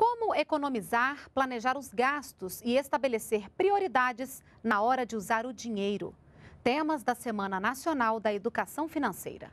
Como economizar, planejar os gastos e estabelecer prioridades na hora de usar o dinheiro? Temas da Semana Nacional da Educação Financeira.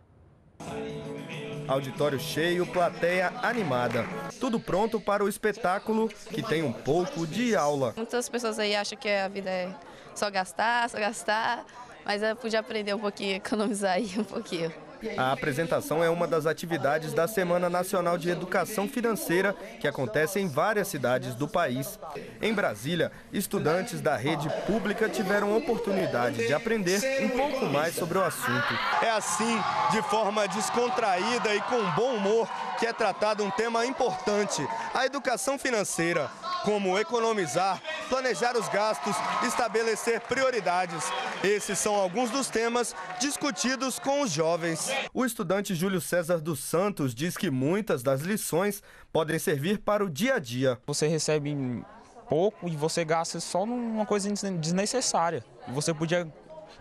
Auditório cheio, plateia animada. Tudo pronto para o espetáculo que tem um pouco de aula. Muitas pessoas aí acham que a vida é só gastar, só gastar, mas eu pude aprender um pouquinho, economizar aí um pouquinho. A apresentação é uma das atividades da Semana Nacional de Educação Financeira, que acontece em várias cidades do país. Em Brasília, estudantes da rede pública tiveram oportunidade de aprender um pouco mais sobre o assunto. É assim, de forma descontraída e com bom humor, que é tratado um tema importante, a educação financeira. Como economizar, planejar os gastos, estabelecer prioridades. Esses são alguns dos temas discutidos com os jovens. O estudante Júlio César dos Santos diz que muitas das lições podem servir para o dia a dia. Você recebe pouco e você gasta só numa coisa desnecessária. Você podia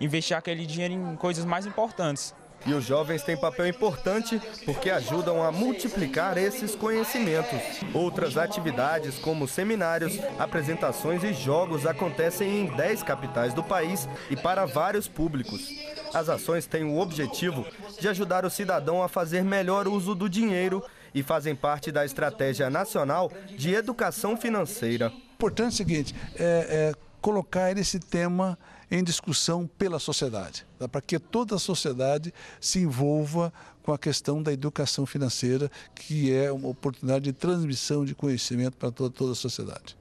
investir aquele dinheiro em coisas mais importantes. E os jovens têm papel importante porque ajudam a multiplicar esses conhecimentos. Outras atividades, como seminários, apresentações e jogos, acontecem em 10 capitais do país e para vários públicos. As ações têm o objetivo de ajudar o cidadão a fazer melhor uso do dinheiro e fazem parte da Estratégia Nacional de Educação Financeira. O importante é o seguinte, é, é colocar esse tema em discussão pela sociedade, tá? para que toda a sociedade se envolva com a questão da educação financeira, que é uma oportunidade de transmissão de conhecimento para toda, toda a sociedade.